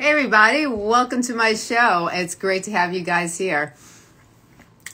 Hey, everybody, welcome to my show. It's great to have you guys here.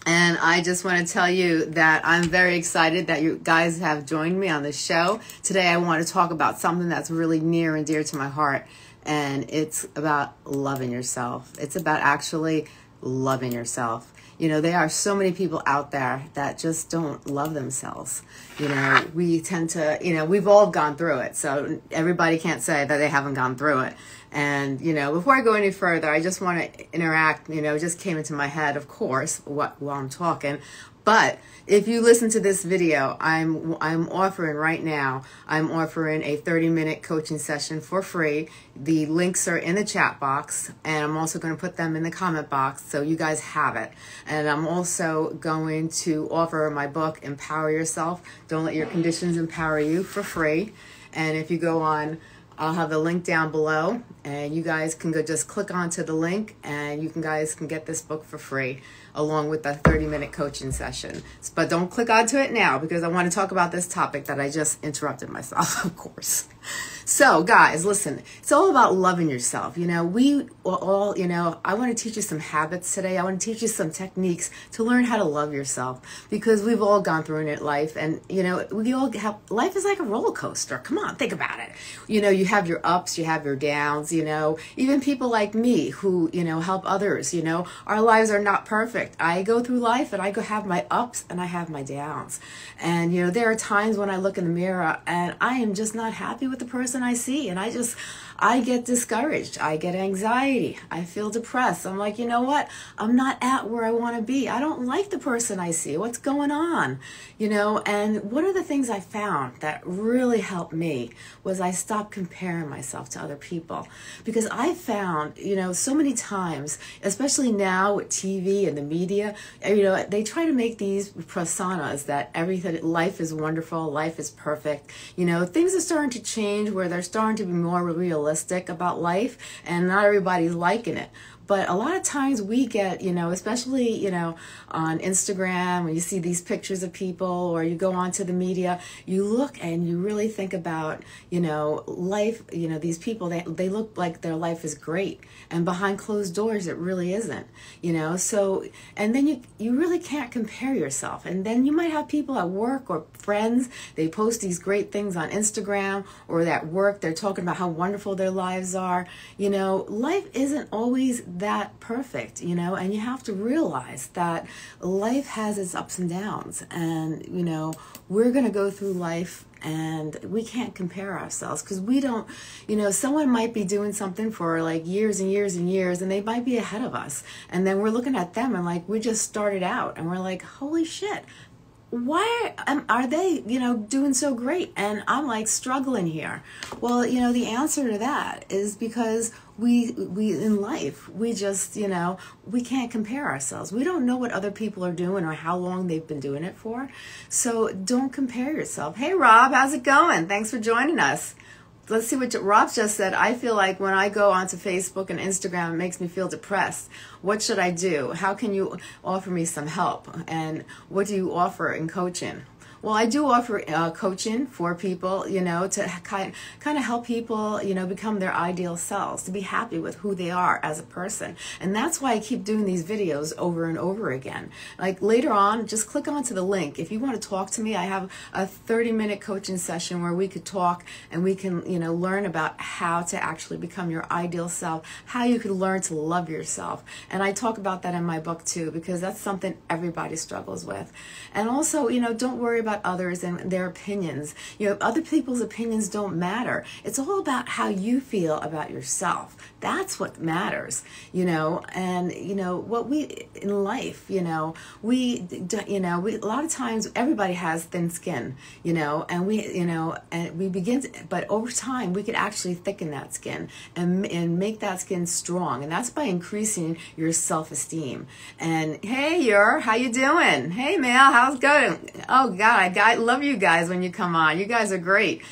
And I just want to tell you that I'm very excited that you guys have joined me on the show. Today, I want to talk about something that's really near and dear to my heart, and it's about loving yourself. It's about actually loving yourself. You know, there are so many people out there that just don't love themselves. You know, we tend to, you know, we've all gone through it. So everybody can't say that they haven't gone through it. And, you know, before I go any further, I just want to interact, you know, just came into my head, of course, what, while I'm talking. But if you listen to this video, I'm I'm offering right now. I'm offering a 30-minute coaching session for free. The links are in the chat box, and I'm also going to put them in the comment box so you guys have it. And I'm also going to offer my book, Empower Yourself. Don't let your conditions empower you for free. And if you go on I'll have the link down below and you guys can go just click onto the link and you can guys can get this book for free along with the 30 minute coaching session. But don't click onto it now because I want to talk about this topic that I just interrupted myself, of course. So, guys, listen, it's all about loving yourself. You know, we all, you know, I want to teach you some habits today. I want to teach you some techniques to learn how to love yourself because we've all gone through it life. And, you know, we all have, life is like a roller coaster. Come on, think about it. You know, you have your ups, you have your downs, you know, even people like me who, you know, help others, you know, our lives are not perfect. I go through life and I go have my ups and I have my downs. And, you know, there are times when I look in the mirror and I am just not happy with the person person I see. And I just, I get discouraged. I get anxiety. I feel depressed. I'm like, you know what? I'm not at where I want to be. I don't like the person I see. What's going on? You know, and one of the things I found that really helped me was I stopped comparing myself to other people because I found, you know, so many times, especially now with TV and the media, you know, they try to make these personas that everything, life is wonderful, life is perfect. You know, things are starting to change where they're starting to be more realistic about life and not everybody's liking it but a lot of times we get you know especially you know on instagram when you see these pictures of people or you go onto the media you look and you really think about you know life you know these people they, they look like their life is great. And behind closed doors it really isn't you know? So and then you you really can't compare yourself. And then you might have people at work or friends they post these great things on instagram or at work they're talking about how wonderful their lives are. You know life isn't always that perfect, you know, and you have to realize that life has its ups and downs. And, you know, we're going to go through life and we can't compare ourselves because we don't, you know, someone might be doing something for like years and years and years and they might be ahead of us. And then we're looking at them and like we just started out and we're like, holy shit, why are they you know doing so great? And i'm like struggling here. Well you know the answer to that is because we we in life we just you know we can't compare ourselves. We don't know what other people are doing or how long they've been doing it for. So don't compare yourself. Hey rob how's it going? Thanks for joining us let's see what Rob just said. I feel like when I go onto Facebook and Instagram, it makes me feel depressed. What should I do? How can you offer me some help? And what do you offer in coaching? Well, I do offer uh, coaching for people, you know, to kind kind of help people, you know, become their ideal selves, to be happy with who they are as a person. And that's why I keep doing these videos over and over again. Like later on, just click onto the link. If you want to talk to me, I have a 30 minute coaching session where we could talk and we can, you know, learn about how to actually become your ideal self, how you can learn to love yourself. And I talk about that in my book too, because that's something everybody struggles with. And also, you know, don't worry about about others and their opinions. You know, other people's opinions don't matter. It's all about how you feel about yourself. That's what matters, you know. And you know what we in life, you know, we, you know, we a lot of times everybody has thin skin, you know, and we, you know, and we begin, to, but over time we could actually thicken that skin and and make that skin strong, and that's by increasing your self esteem. And hey, you're how you doing? Hey, Mel, how's it going? Oh God, I, love you guys when you come on. You guys are great.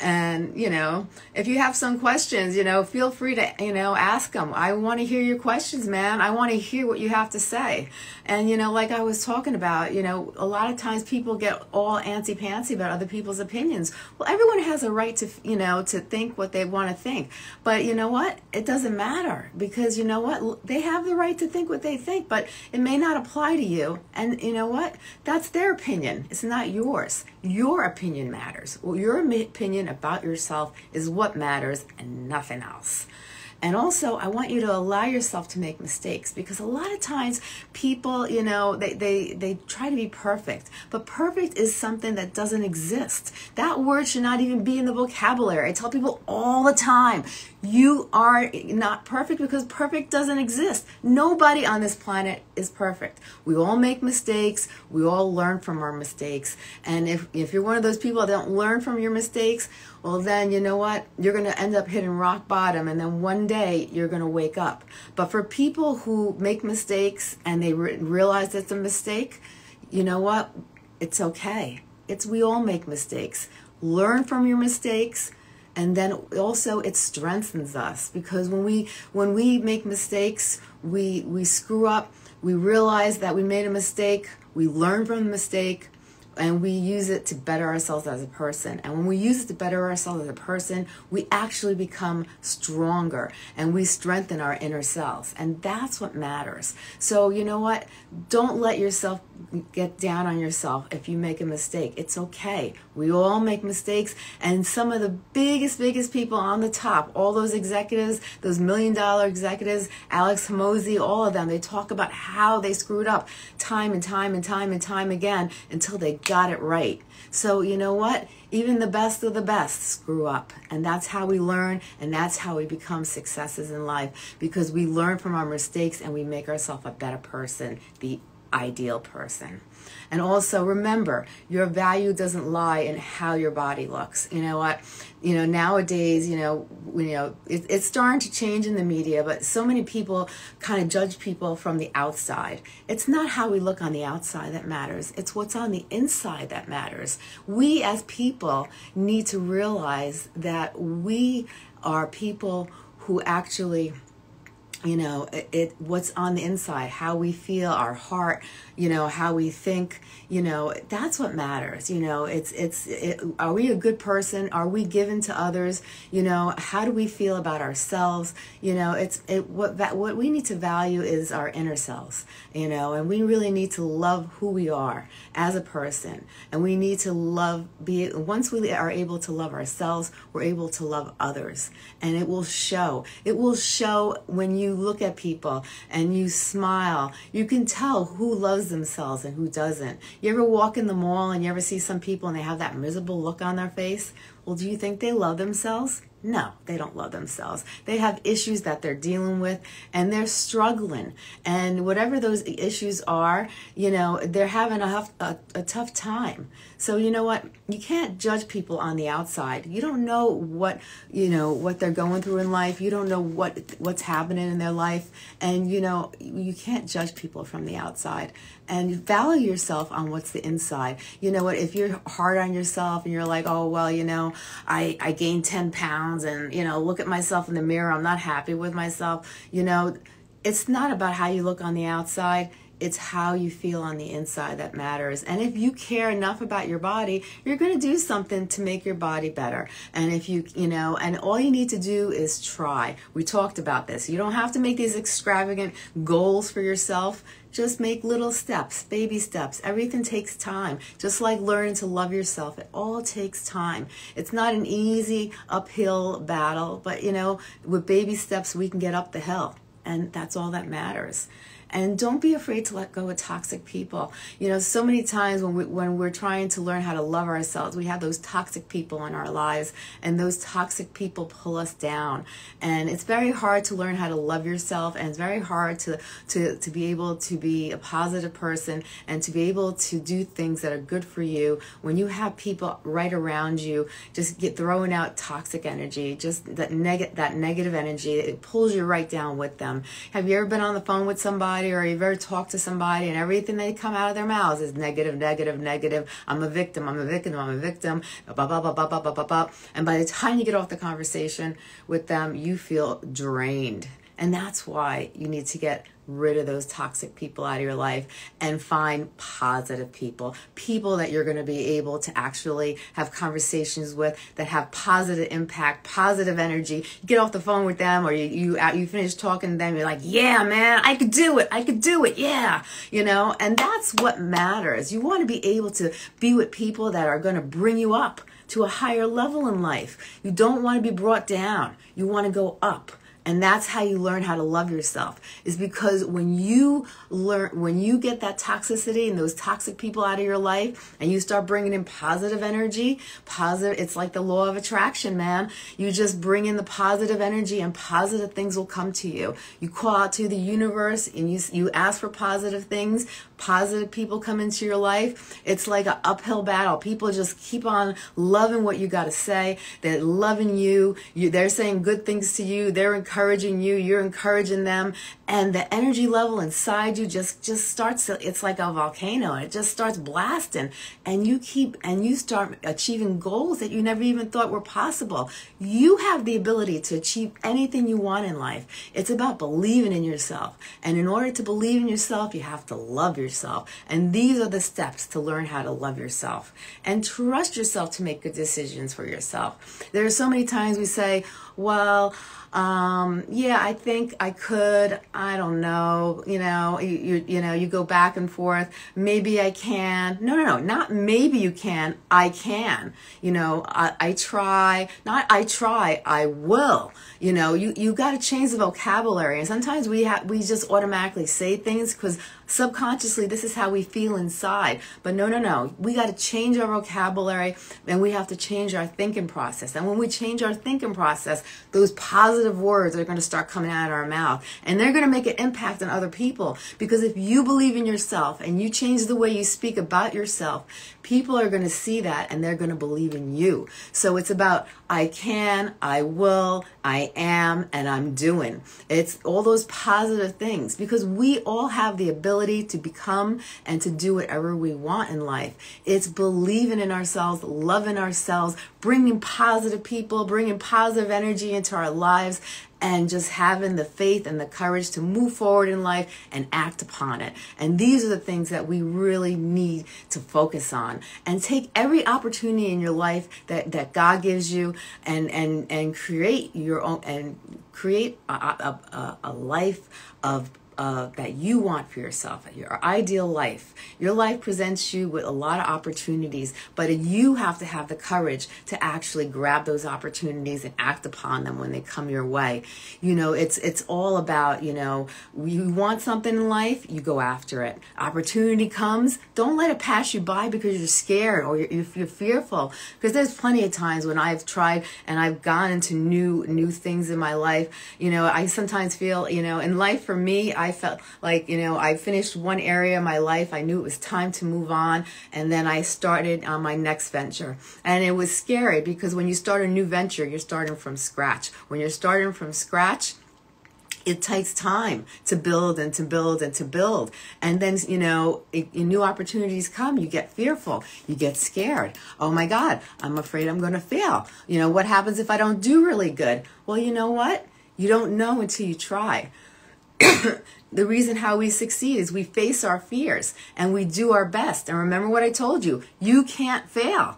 And, you know, if you have some questions, you know, feel free to, you know, ask them. I want to hear your questions, man. I want to hear what you have to say. And, you know, like I was talking about, you know, a lot of times people get all antsy pantsy about other people's opinions. Well, everyone has a right to, you know, to think what they want to think. But you know what? It doesn't matter because you know what? They have the right to think what they think, but it may not apply to you. And you know what? That's their opinion. It's not yours. Your opinion matters. Well, your opinion about yourself is what matters and nothing else. And also, I want you to allow yourself to make mistakes because a lot of times people, you know, they, they, they try to be perfect, but perfect is something that doesn't exist. That word should not even be in the vocabulary. I tell people all the time, you are not perfect because perfect doesn't exist. Nobody on this planet is perfect. We all make mistakes. We all learn from our mistakes. And if, if you're one of those people that don't learn from your mistakes, well, then you know what? You're going to end up hitting rock bottom. And then one day you're going to wake up. But for people who make mistakes and they re- realize it's a mistake, you know what? It's okay. It's we all make mistakes. Learn from your mistakes and then also it strengthens us because when we when we make mistakes we we screw up we realize that we made a mistake we learn from the mistake and we use it to better ourselves as a person. And when we use it to better ourselves as a person, we actually become stronger and we strengthen our inner selves. And that's what matters. So, you know what? Don't let yourself get down on yourself if you make a mistake. It's okay. We all make mistakes. And some of the biggest, biggest people on the top, all those executives, those million dollar executives, Alex Hormozi, all of them, they talk about how they screwed up time and time and time and time again until they got it right. So, you know what? Even the best of the best screw up. And that's how we learn and that's how we become successes in life because we learn from our mistakes and we make ourselves a better person, the ideal person. And also remember, your value doesn't lie in how your body looks. You know what? You know, nowadays, you know, you know, it, it's starting to change in the media, but so many people kind of judge people from the outside. It's not how we look on the outside that matters. It's what's on the inside that matters. We as people need to realize that we are people who actually you know it, what's on the inside how we feel our heart you know how we think you know that's what matters you know it's it's it, are we a good person? Are we given to others? You know how do we feel about ourselves? You know it's it what that what we need to value is our inner selves you know and we really need to love who we are as a person and we need to love be once we are able to love ourselves we're able to love others and it will show it will show when you look at people and you smile you can tell who loves themselves and who doesn't. You ever walk in the mall and you ever see some people and they have that miserable look on their face? Well, do you think they love themselves? No, they don't love themselves. They have issues that they're dealing with and they're struggling. And whatever those issues are, you know, they're having a, a, a, tough time. So, you know what? You can't judge people on the outside. You don't know what, you know, what they're going through in life. You don't know what what's happening in their life. And, you know, you can't judge people from the outside. And value yourself on what's the inside. You know what? If you're hard on yourself and you're like, oh, well, you know, I, I gained 10 pounds and, you know, look at myself in the mirror. I'm not happy with myself. You know, it's not about how you look on the outside. It's how you feel on the inside that matters. And if you care enough about your body, you're going to do something to make your body better. And if you, you know, and all you need to do is try. We talked about this. You don't have to make these extravagant goals for yourself. Just make little steps, baby steps. Everything takes time. Just like learning to love yourself, it all takes time. It's not an easy uphill battle, but you know, with baby steps, we can get up the hill. And that's all that matters and don't be afraid to let go of toxic people. You know so many times when we when we're trying to learn how to love ourselves we have those toxic people in our lives and those toxic people pull us down. And it's very hard to learn how to love yourself and it's very hard to to to be able to be a positive person and to be able to do things that are good for you when you have people right around you just get throwing out toxic energy just that neg- that negative energy it pulls you right down with them. Have you ever been on the phone with somebody somebody or you've ever talked to somebody and everything they come out of their mouths is negative, negative, negative. I'm a victim, I'm a victim, I'm a victim, blah, blah, blah, blah, blah, blah, blah, blah. And by the time you get off the conversation with them, you feel drained. And that's why you need to get rid of those toxic people out of your life and find positive people, people that you're going to be able to actually have conversations with that have positive impact, positive energy. You get off the phone with them or you you uh, you finish talking to them, you're like, "Yeah, man, I could do it. I could do it. Yeah." You know, and that's what matters. You want to be able to be with people that are going to bring you up to a higher level in life. You don't want to be brought down. You want to go up and that's how you learn how to love yourself is because when you learn when you get that toxicity and those toxic people out of your life and you start bringing in positive energy positive it's like the law of attraction man you just bring in the positive energy and positive things will come to you. You call out to the universe and you you ask for positive things positive people come into your life it's like an uphill battle people just keep on loving what you got to say they're loving you you they're saying good things to you they're encouraging you, you're encouraging them, and the energy level inside you just just starts to, it's like a volcano it just starts blasting and you keep and you start achieving goals that you never even thought were possible. You have the ability to achieve anything you want in life. It's about believing in yourself. And in order to believe in yourself, you have to love yourself. And these are the steps to learn how to love yourself and trust yourself to make good decisions for yourself. There are so many times we say, well, um, yeah, I think I could. I don't know. You know, you, you, you know, you go back and forth. Maybe I can. No, no, no, not maybe you can. I can. You know, I, I try. Not I try. I will. You know, you you got to change the vocabulary. And sometimes we have we just automatically say things because subconsciously this is how we feel inside. But no, no, no. We got to change our vocabulary and we have to change our thinking process. And when we change our thinking process, those positive words are going to start coming out of our mouth and they're going to make an impact on other people. Because if you believe in yourself and you change the way you speak about yourself, people are going to see that and they're going to believe in you. So it's about I can, I will, I am, and I'm doing. It's all those positive things because we all have the ability to become and to do whatever we want in life. It's believing in ourselves, loving ourselves, bringing positive people, bringing positive energy into our lives, and just having the faith and the courage to move forward in life and act upon it. And these are the things that we really need to focus on and take every opportunity in your life that, that God gives you and, and, and create your own and create a, a, a life of uh, that you want for yourself, your ideal life. Your life presents you with a lot of opportunities, but you have to have the courage to actually grab those opportunities and act upon them when they come your way. You know, it's it's all about you know you want something in life, you go after it. Opportunity comes, don't let it pass you by because you're scared or you're, you're fearful. Because there's plenty of times when I've tried and I've gone into new new things in my life. You know, I sometimes feel you know in life for me, I I felt like, you know, I finished one area of my life. I knew it was time to move on. And then I started on my next venture. And it was scary because when you start a new venture, you're starting from scratch. When you're starting from scratch, it takes time to build and to build and to build. And then, you know, it, new opportunities come, you get fearful, you get scared. Oh my God, I'm afraid I'm going to fail. You know, what happens if I don't do really good? Well, you know what? You don't know until you try. the reason how we succeed is we face our fears and we do our best. And remember what I told you, you can't fail.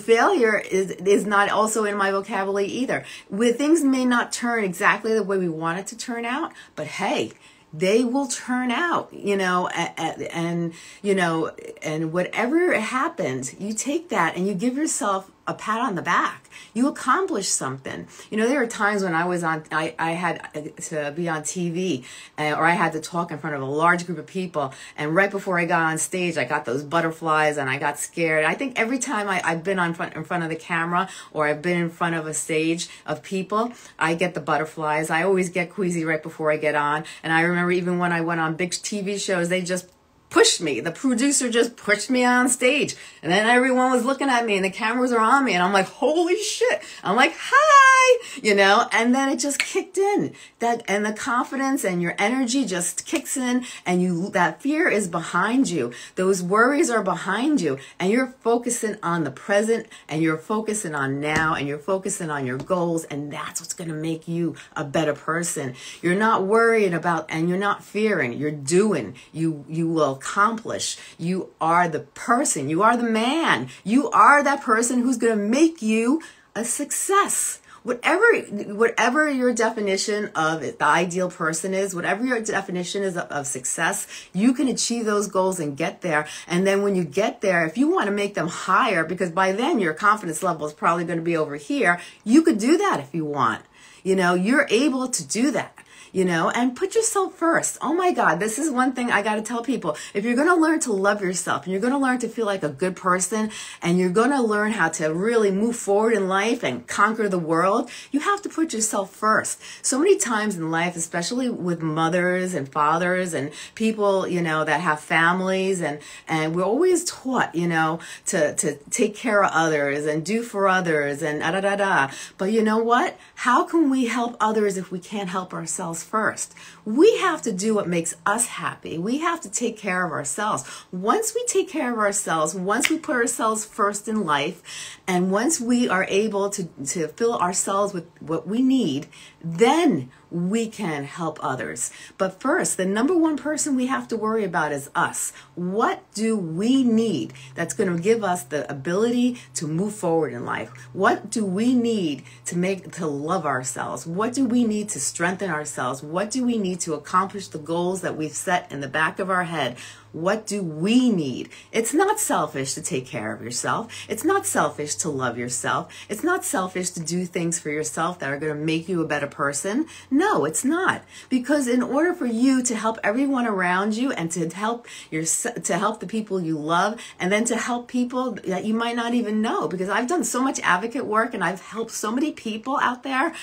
Failure is, is not also in my vocabulary either. Where things may not turn exactly the way we want it to turn out, but hey, they will turn out, you know, and, and you know, and whatever happens, you take that and you give yourself a pat on the back. You accomplished something. You know, there were times when I was on, I, I had to be on TV uh, or I had to talk in front of a large group of people. And right before I got on stage, I got those butterflies and I got scared. I think every time I, I've been on front, in front of the camera or I've been in front of a stage of people, I get the butterflies. I always get queasy right before I get on. And I remember even when I went on big TV shows, they just pushed me. The producer just pushed me on stage. And then everyone was looking at me and the cameras are on me. And I'm like, holy shit. I'm like, hi, you know, and then it just kicked in that, and the confidence and your energy just kicks in and you, that fear is behind you. Those worries are behind you and you're focusing on the present and you're focusing on now and you're focusing on your goals. And that's what's going to make you a better person. You're not worrying about, and you're not fearing, you're doing, you, you will accomplish. You are the person, you are the man, you are that person who's going to make you a success. Whatever whatever your definition of the ideal person is whatever your definition is of, of, success you can achieve those goals and get there. And then when you get there if you want to make them higher because by then your confidence level is probably going to be over here you could do that if you want. You know you're able to do that you know, and put yourself first. Oh my God, this is one thing I got to tell people. If you're going to learn to love yourself and you're going to learn to feel like a good person and you're going to learn how to really move forward in life and conquer the world, you have to put yourself first. So many times in life, especially with mothers and fathers and people, you know, that have families and, and we're always taught, you know, to, to take care of others and do for others and da da da da. But you know what? How can we help others if we can't help ourselves? First. We have to do what makes us happy. We have to take care of ourselves. Once we take care of ourselves, once we put ourselves first in life, and once we are able to, to fill ourselves with what we need, then we can help others. But first, the number one person we have to worry about is us. What do we need that's going to give us the ability to move forward in life? What do we need to make to love ourselves? What do we need to strengthen ourselves? What do we need to accomplish the goals that we've set in the back of our head? What do we need? It's not selfish to take care of yourself. It's not selfish to love yourself. It's not selfish to do things for yourself that are going to make you a better person. No, it's not. Because in order for you to help everyone around you and to help your to help the people you love and then to help people that you might not even know because I've done so much advocate work and I've helped so many people out there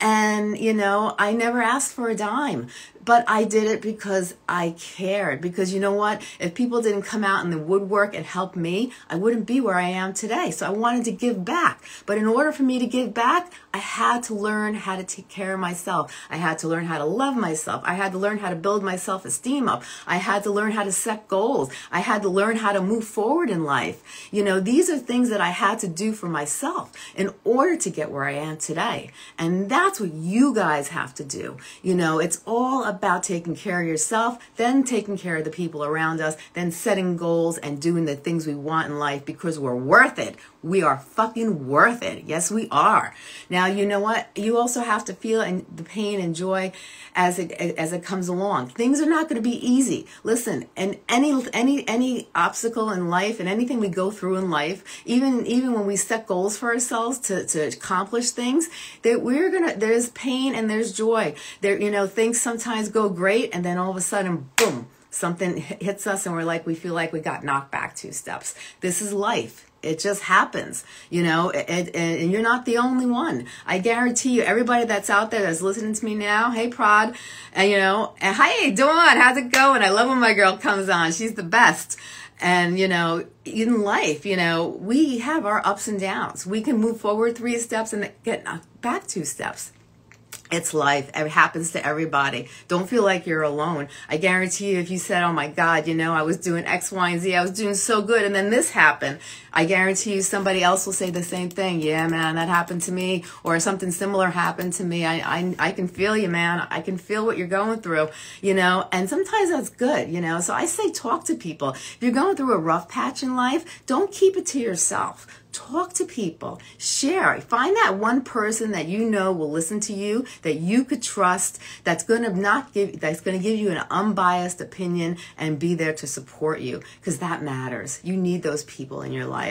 and you know, I never asked for a dime but I did it because I cared. Because you know what? If people didn't come out in the woodwork and help me, I wouldn't be where I am today. So I wanted to give back. But in order for me to give back, I had to learn how to take care of myself. I had to learn how to love myself. I had to learn how to build my self esteem up. I had to learn how to set goals. I had to learn how to move forward in life. You know, these are things that I had to do for myself in order to get where I am today. And that's what you guys have to do. You know, it's all about taking care of yourself, then taking care of the people around us, then setting goals and doing the things we want in life because we're worth it. We are fucking worth it. Yes, we are. Now, you know what? You also have to feel and the pain and joy as it as it comes along. Things are not going to be easy. Listen, and any any any obstacle in life and anything we go through in life, even even when we set goals for ourselves to to accomplish things, that we're gonna there's pain and there's joy. There, you know, things sometimes go great, and then all of a sudden, boom something hits us and we're like we feel like we got knocked back two steps this is life it just happens, you know, and, and, you're not the only one. I guarantee you, everybody that's out there that's listening to me now, hey, Prod, and you know, and hey, Dawn, how's it going? I love when my girl comes on. She's the best. And, you know, in life, you know, we have our ups and downs. We can move forward three steps and get back two steps. It's life. It happens to everybody. Don't feel like you're alone. I guarantee you, if you said, Oh my God, you know, I was doing X, Y, and Z, I was doing so good, and then this happened, I guarantee you somebody else will say the same thing. Yeah, man, that happened to me, or something similar happened to me. I, I, I can feel you, man. I can feel what you're going through, you know, and sometimes that's good, you know. So I say, talk to people. If you're going through a rough patch in life, don't keep it to yourself talk to people share find that one person that you know will listen to you that you could trust that's going to not give that's going to give you an unbiased opinion and be there to support you because that matters you need those people in your life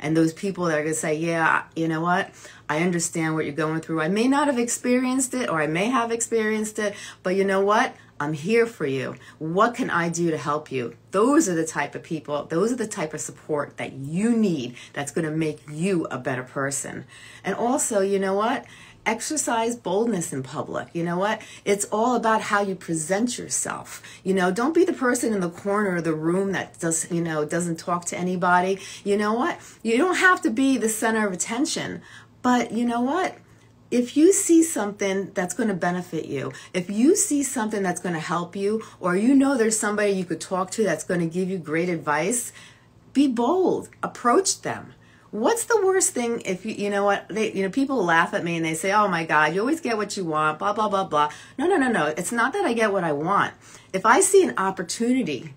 and those people that are going to say yeah you know what I understand what you're going through. I may not have experienced it or I may have experienced it, but you know what? I'm here for you. What can I do to help you? Those are the type of people, those are the type of support that you need that's going to make you a better person. And also, you know what? Exercise boldness in public. You know what? It's all about how you present yourself. You know, don't be the person in the corner of the room that does, you know, doesn't talk to anybody. You know what? You don't have to be the center of attention, but you know what? if you see something that's going to benefit you, if you see something that's going to help you, or you know there's somebody you could talk to that's going to give you great advice, be bold, approach them. What's the worst thing if you, you know what, they, you know, people laugh at me and they say, oh my God, you always get what you want, blah, blah, blah, blah. No, no, no, no. It's not that I get what I want. If I see an opportunity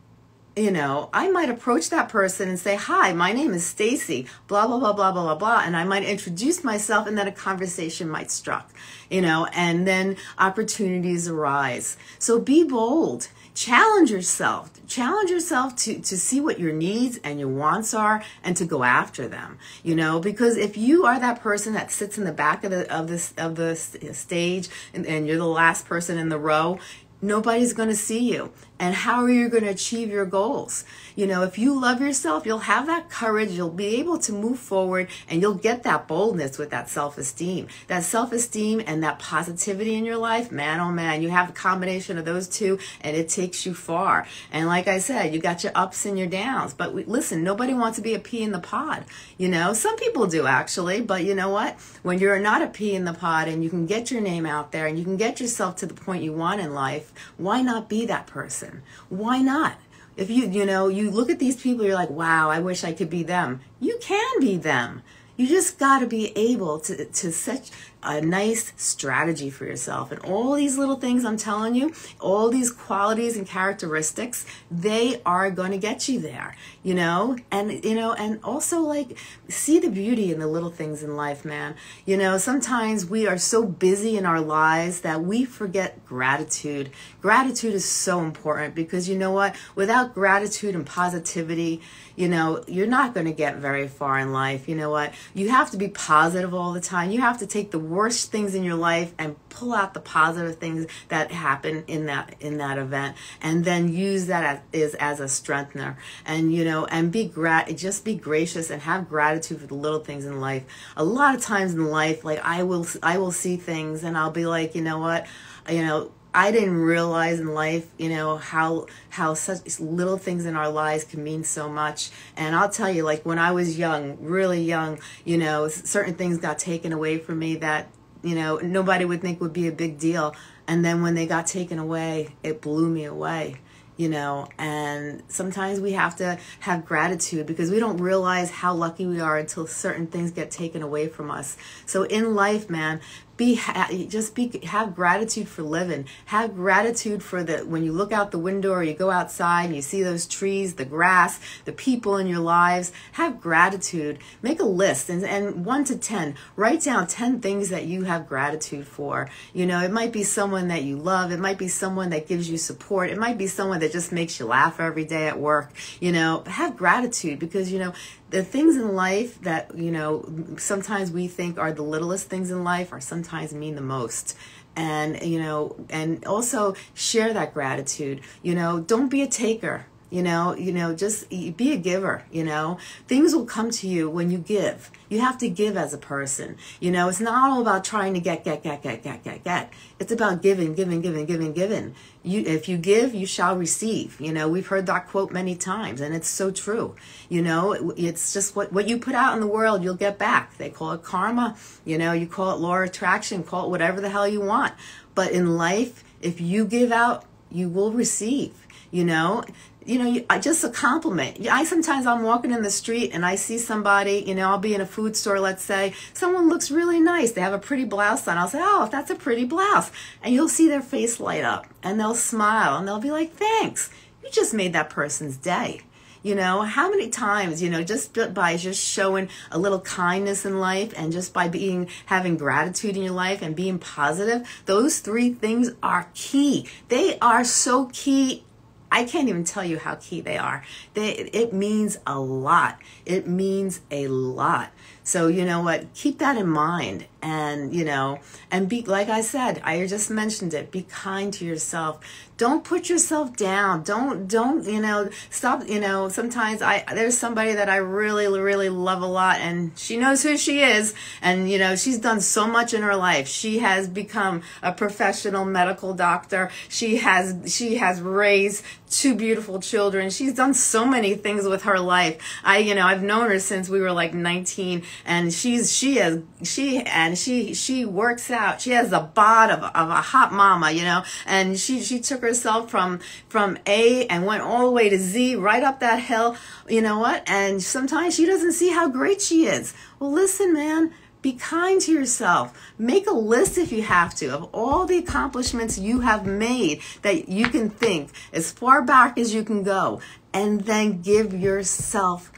you know, I might approach that person and say, "Hi, my name is Stacey." Blah blah blah blah blah blah blah, and I might introduce myself, and then a conversation might struck, you know, and then opportunities arise. So be bold, challenge yourself, challenge yourself to to see what your needs and your wants are, and to go after them. You know, because if you are that person that sits in the back of the of this of the stage, and, and you're the last person in the row, nobody's going to see you. And how are you going to achieve your goals? You know, if you love yourself, you'll have that courage, you'll be able to move forward, and you'll get that boldness with that self esteem. That self esteem and that positivity in your life, man, oh man, you have a combination of those two, and it takes you far. And like I said, you got your ups and your downs. But we, listen, nobody wants to be a pea in the pod. You know, some people do actually, but you know what? When you're not a pea in the pod and you can get your name out there and you can get yourself to the point you want in life, why not be that person? Why not? If you, you know, you look at these people, you're like, wow, I wish I could be them. You can be them. You just got to be able to, to set a nice strategy for yourself. And all these little things I'm telling you, all these qualities and characteristics, they are going to get you there, you know? And, you know, and also like see the beauty in the little things in life, man. You know, sometimes we are so busy in our lives that we forget gratitude. Gratitude is so important because you know what? Without gratitude and positivity, you know, you're not going to get very far in life. You know what? You have to be positive all the time. You have to take the worst things in your life and pull out the positive things that happen in that in that event and then use that as, as a strengthener. And you know and be grat just be gracious and have gratitude for the little things in life. A lot of times in life like i will i will see things and i'll be like you know what? You know I didn't realize in life, you know, how how such little things in our lives can mean so much. And I'll tell you, like when I was young, really young, you know, certain things got taken away from me that you know nobody would think would be a big deal. And then when they got taken away, it blew me away you know and sometimes we have to have gratitude because we don't realize how lucky we are until certain things get taken away from us so in life man be just be have gratitude for living. Have gratitude for the when you look out the window or you go outside and you see those trees the grass the people in your lives have gratitude. Make a list and, and 1 to 10 write down 10 things that you have gratitude for. You know it might be someone that you love. It might be someone that gives you support. It might be someone that just makes you laugh every day at work. You know have gratitude because you know the things in life that you know sometimes we think are the littlest things in life are sometimes mean the most. And you know and also share that gratitude. You know don't be a taker you know you know just be a giver you know. Things will come to you when you give. You have to give as a person you know. It's not all about trying to get get get get get get get. It's about giving giving giving giving giving. You if you give you shall receive you know. We've heard that quote many times and it's so true you know. It's just what what you put out in the world you'll get back. They call it karma you know. You call it law of attraction call it whatever the hell you want. But in life if you give out you will receive you know you know, you, just a compliment. I sometimes I'm walking in the street and I see somebody, you know, I'll be in a food store, let's say, someone looks really nice. They have a pretty blouse on. I'll say, oh, that's a pretty blouse. And you'll see their face light up and they'll smile and they'll be like, thanks. You just made that person's day. You know, how many times, you know, just by just showing a little kindness in life and just by being, having gratitude in your life and being positive, those three things are key. They are so key I can't even tell you how key they are. They, it means a lot. It means a lot. So, you know what? Keep that in mind. And, you know, and be, like I said, I just mentioned it, be kind to yourself. Don't put yourself down. Don't, don't, you know, stop, you know, sometimes I, there's somebody that I really, really love a lot and she knows who she is. And, you know, she's done so much in her life. She has become a professional medical doctor. She has, she has raised two beautiful children. She's done so many things with her life. I, you know, I've known her since we were like 19 and she's, she has, she, and she, she works out. She has the bod of, of a hot mama, you know, and she, she took herself from, from A and went all the way to Z right up that hill. You know what? And sometimes she doesn't see how great she is. Well, listen, man, be kind to yourself. Make a list if you have to of all the accomplishments you have made that you can think as far back as you can go. And then give yourself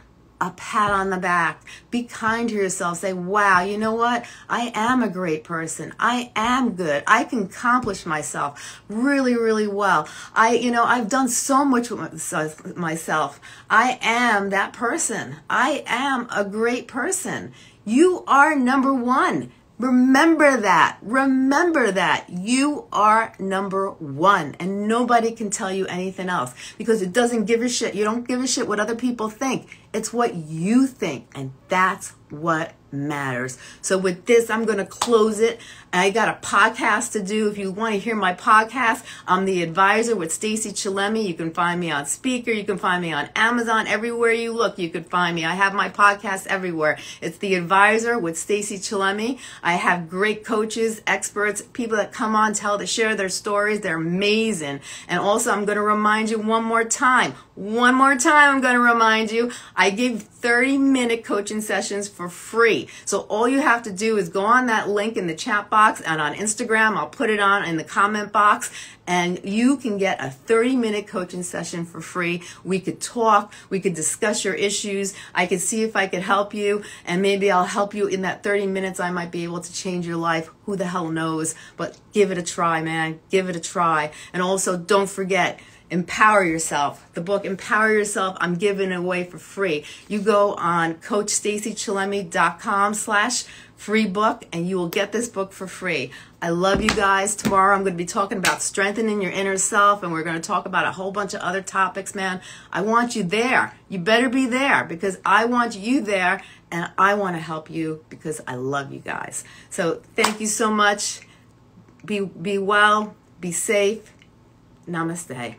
a pat on the back. Be kind to yourself. Say, wow, you know what? I am a great person. I am good. I can accomplish myself really, really well. I, you know, I've done so much with myself. I am that person. I am a great person. You are number one. Remember that. Remember that. You are number one. And nobody can tell you anything else because it doesn't give a shit. You don't give a shit what other people think. It's what you think. And that's what matters. So with this, I'm going to close it. I got a podcast to do. If you want to hear my podcast, I'm the advisor with Stacey Chillemi. You can find me on Spreaker. You can find me on Amazon. Everywhere you look, you could find me. I have my podcast everywhere. It's the advisor with Stacey Chillemi. I have great coaches, experts, people that come on, tell to share their stories. They're amazing. And also, I'm going to remind you one more time. One more time, I'm going to remind you. I give 30 minute coaching sessions for free. So all you have to do is go on that link in the chat box and on Instagram, I'll put it on in the comment box and you can get a 30 minute coaching session for free. We could talk, we could discuss your issues. I could see if I could help you and maybe I'll help you in that 30 minutes. I might be able to change your life. Who the hell knows? But give it a try, man. Give it a try. And also don't forget, Empower Yourself. The book Empower Yourself, I'm giving away for free. You go on coachstaceychillemi.com slash free book and you will get this book for free. I love you guys. Tomorrow I'm going to be talking about strengthening your inner self and we're going to talk about a whole bunch of other topics, man. I want you there. You better be there because I want you there and I want to help you because I love you guys. So thank you so much. Be, be well, be safe. Namaste.